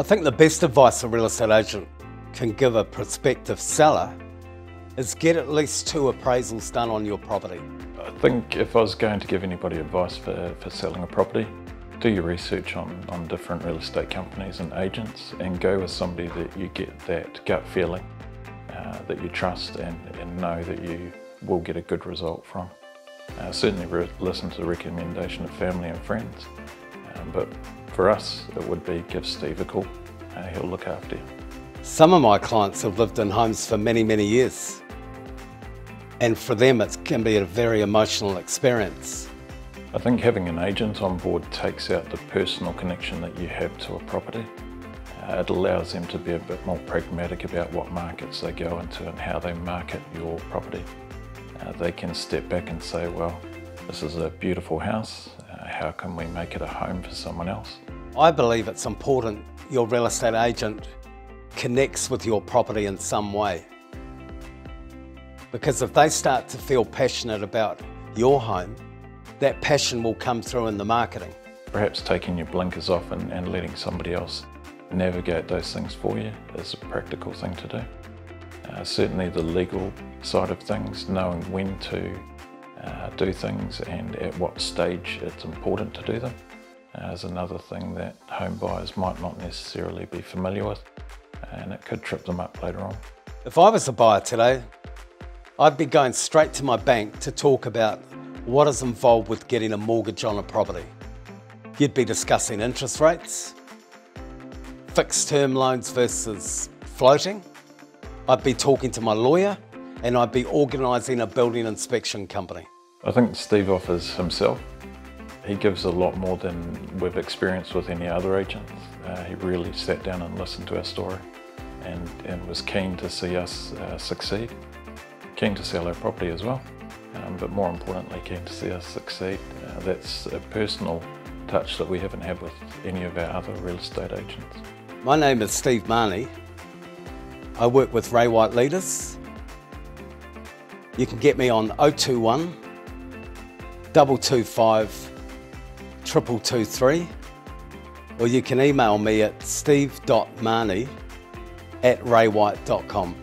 I think the best advice a real estate agent can give a prospective seller is get at least two appraisals done on your property. I think if I was going to give anybody advice for, for selling a property, do your research on, on different real estate companies and agents and go with somebody that you get that gut feeling uh, that you trust and, and know that you will get a good result from. Uh, certainly listen to the recommendation of family and friends, um, but for us, it would be give Steve a call. Uh, he'll look after you. Some of my clients have lived in homes for many, many years. And for them, it can be a very emotional experience. I think having an agent on board takes out the personal connection that you have to a property. Uh, it allows them to be a bit more pragmatic about what markets they go into and how they market your property. Uh, they can step back and say, well, this is a beautiful house, how can we make it a home for someone else? I believe it's important your real estate agent connects with your property in some way. Because if they start to feel passionate about your home, that passion will come through in the marketing. Perhaps taking your blinkers off and, and letting somebody else navigate those things for you is a practical thing to do. Uh, certainly the legal side of things, knowing when to uh, do things and at what stage it's important to do them is another thing that home buyers might not necessarily be familiar with and it could trip them up later on. If I was a buyer today, I'd be going straight to my bank to talk about what is involved with getting a mortgage on a property. You'd be discussing interest rates, fixed term loans versus floating. I'd be talking to my lawyer and I'd be organising a building inspection company. I think Steve offers himself. He gives a lot more than we've experienced with any other agents. Uh, he really sat down and listened to our story and, and was keen to see us uh, succeed, keen to sell our property as well, um, but more importantly keen to see us succeed. Uh, that's a personal touch that we haven't had with any of our other real estate agents. My name is Steve Mahoney. I work with Ray White Leaders you can get me on 021 225 2223 or you can email me at steve.mahoney at raywhite.com.